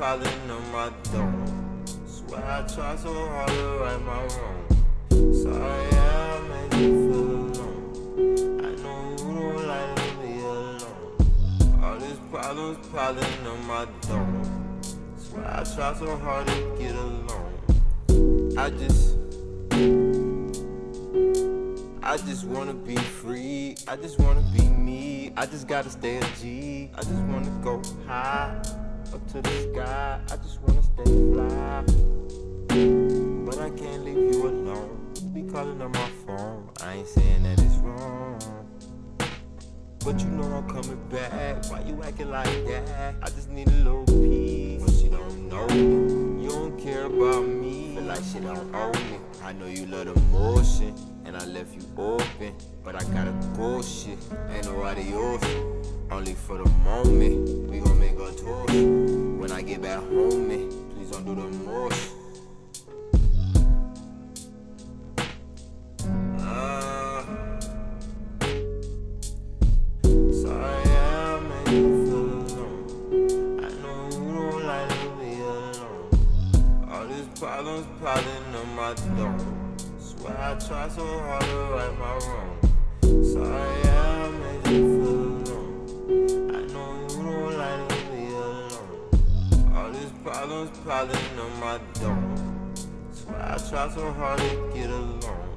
piling on my dome. Swear I try so hard to right my wrong. Sorry I made you feel alone. I know you don't like to be alone. All these problems piling on my dome. Swear I try so hard to get along. I just. I just wanna be free. I just wanna be me. I just gotta stay a G. I just wanna go high up to the sky. I just wanna stay fly. But I can't leave you alone. Be calling on my phone. I ain't saying that it's wrong. But you know I'm coming back. Why you acting like that? I just need a little peace. But she don't know me. You don't care about me. Feel like she don't own me. I know you love the motion. And I left you open. But I gotta go shit. Ain't no adios. Only for the moment. Get back home, man, please don't do the. All these problems piling on my dome. Swear I try so hard to right my wrong. Sorry problems piling on my dome. Swear I try so hard to get along.